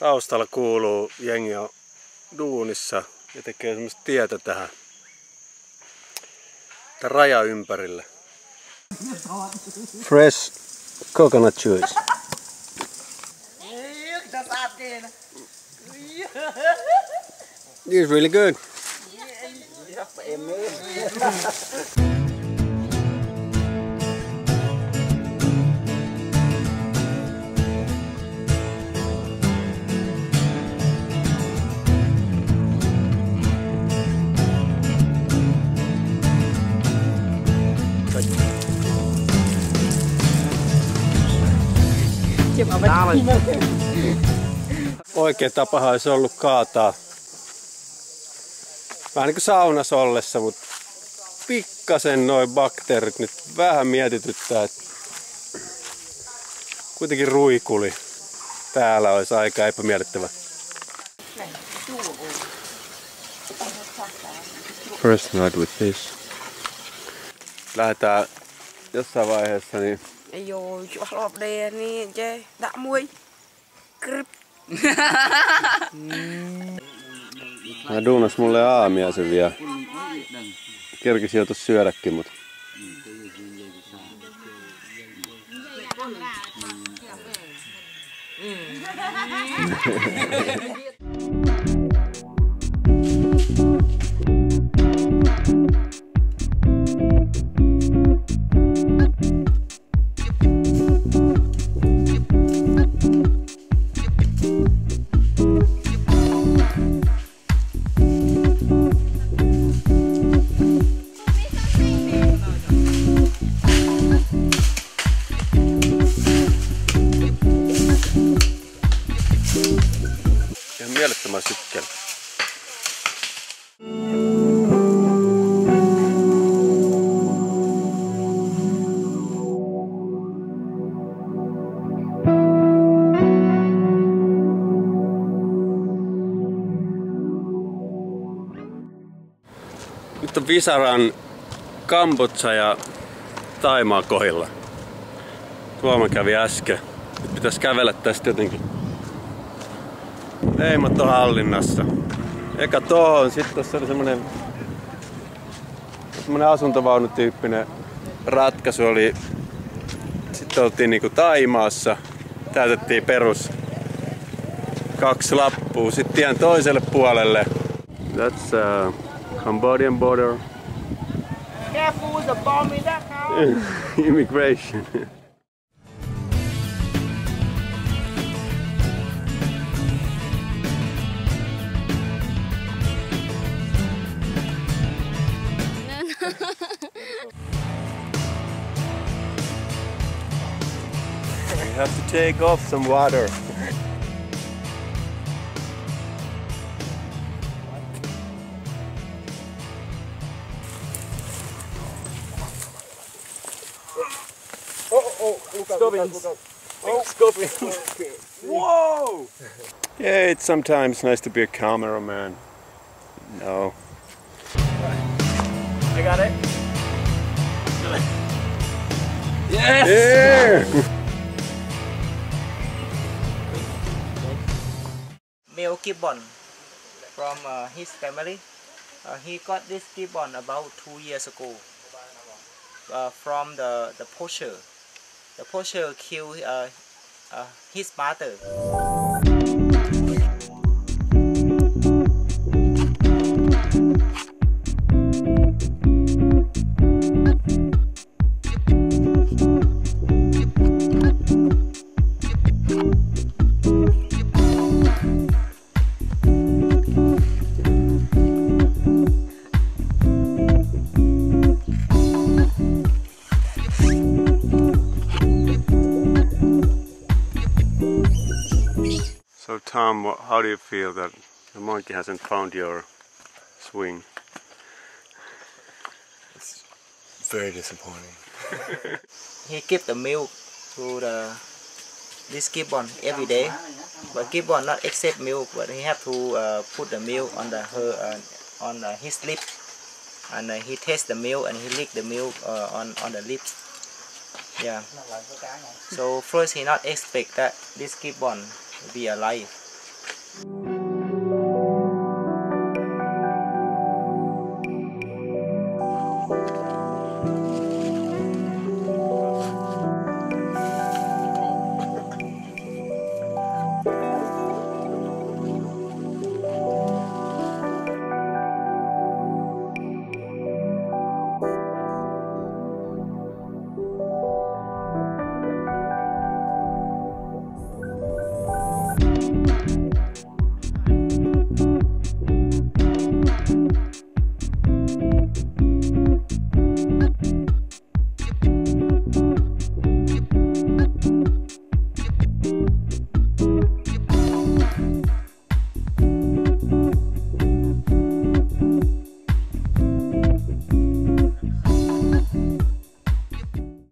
Taustalla kuuluu jengi on duunissa ja tekee semmoista tietä tähän. Tämän raja ympärille. Fresh coconut juice. This is really good. Oikea tapahan olisi ollut kaataa. Vähän niin kuin saunassa ollessa, mutta pikkasen noin bakteerit nyt vähän mietityttää, että kuitenkin ruikuli täällä olisi aika epämiellyttävä. First night with this. Lähdetään jossain vaiheessa niin Ayo, jual lop dia ni je. Krip. Hän duunas mulle aamiaisen vielä. Kerkisi joutu syödäkin, mutta ihan mielettömän sykkel. Nyt on Visaran Kambodsa ja Taimaa kohilla. Tuoma kävi äsken. Nyt pitäisi kävellä tästä jotenkin Leimat on hallinnassa. Eka tohon, sitten tuossa oli semmonen, semmonen asuntovaunutyyppinen ratkaisu oli. Sitten oltiin niinku Taimaassa, täytettiin perus kaksi lappua. Sitten tien toiselle puolelle. That's uh, Cambodian border Careful with the bomb in that house. immigration. Have to take off some water. Oh, oh, Scobin! Scobin! Whoa! Yeah, it's sometimes nice to be a cameraman. No. I got it. Yeah! Gibbon from uh, his family. Uh, he got this gibbon about two years ago uh, from the, the poacher. The poacher killed uh, uh, his mother. Tom, how do you feel that the monkey hasn't found your swing? It's very disappointing. He give the milk to the this gibbon every day, but gibbon not accept milk, but he have to uh, put the milk on the her uh, on uh, his lip, and uh, he taste the milk and he lick the milk uh, on on the lips. Yeah. So first he not expect that this gibbon will be alive. Thank you.